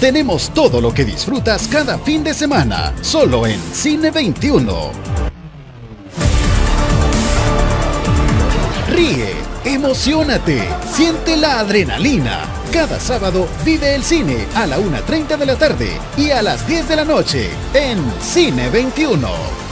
Tenemos todo lo que disfrutas cada fin de semana, solo en Cine 21. Ríe, emocionate, siente la adrenalina. Cada sábado vive el cine a la 1.30 de la tarde y a las 10 de la noche en Cine 21.